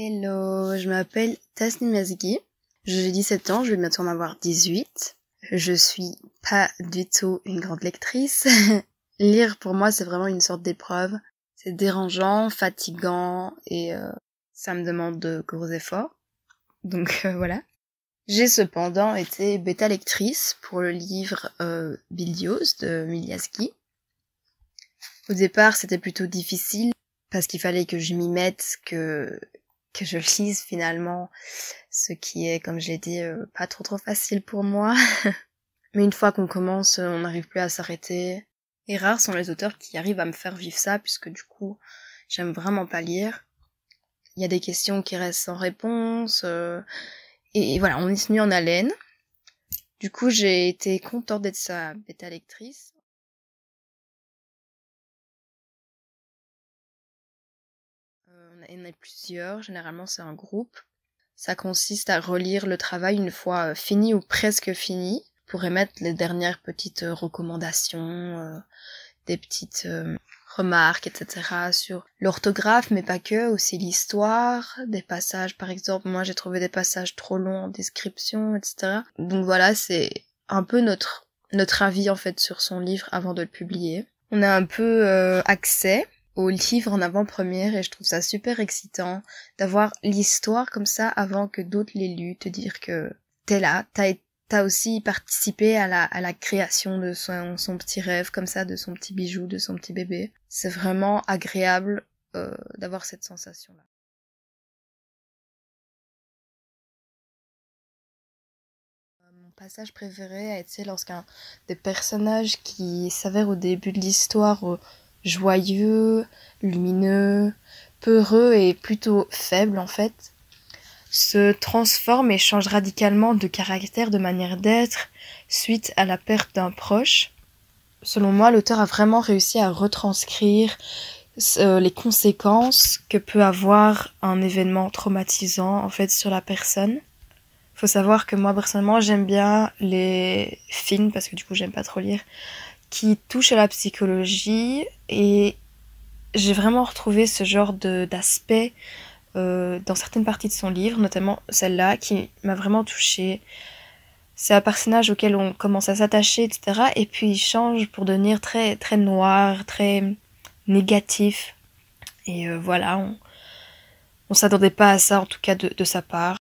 Hello, je m'appelle Tasnim Yazgi. J'ai 17 ans, je vais bientôt en avoir 18. Je suis pas du tout une grande lectrice. Lire pour moi c'est vraiment une sorte d'épreuve. C'est dérangeant, fatigant et euh, ça me demande de gros efforts. Donc euh, voilà. J'ai cependant été bêta lectrice pour le livre euh, de Miliaski. Au départ c'était plutôt difficile parce qu'il fallait que je m'y mette, que que je lise finalement, ce qui est, comme j'ai dit, euh, pas trop trop facile pour moi. Mais une fois qu'on commence, on n'arrive plus à s'arrêter. Et rares sont les auteurs qui arrivent à me faire vivre ça, puisque du coup, j'aime vraiment pas lire. Il y a des questions qui restent sans réponse. Euh, et voilà, on est tenu en haleine. Du coup, j'ai été contente d'être sa bêta lectrice. Il y en a plusieurs, généralement c'est un groupe. Ça consiste à relire le travail une fois euh, fini ou presque fini pour émettre les dernières petites euh, recommandations, euh, des petites remarques, etc. sur l'orthographe, mais pas que, aussi l'histoire, des passages par exemple. Moi j'ai trouvé des passages trop longs en description, etc. Donc voilà, c'est un peu notre notre avis en fait sur son livre avant de le publier. On a un peu accès au livre en avant-première et je trouve ça super excitant d'avoir l'histoire comme ça avant que d'autres l'aient lu, te dire que t'es là, t'as t'as aussi participé à la, à la création de son, son petit rêve comme ça, de son petit bijou, de son petit bébé. C'est vraiment agréable euh, d'avoir cette sensation-là. Mon passage préféré a été lorsqu'un des personnages qui s'avèrent au début de l'histoire joyeux, lumineux, peureux et plutôt faible en fait, se transforme et change radicalement de caractère, de manière d'être, suite à la perte d'un proche. Selon moi, l'auteur a vraiment réussi à retranscrire euh, les conséquences que peut avoir un événement traumatisant en fait sur la personne. Faut savoir que moi personnellement j'aime bien les films parce que du coup j'aime pas trop lire qui touche à la psychologie et j'ai vraiment retrouvé ce genre d'aspect euh, dans certaines parties de son livre, notamment celle-là qui m'a vraiment touchée. C'est un personnage auquel on commence à s'attacher, etc. Et puis il change pour devenir très, noir, très négatif. Et euh, voilà, on, on s'attendait pas à ça, en tout cas de sa part.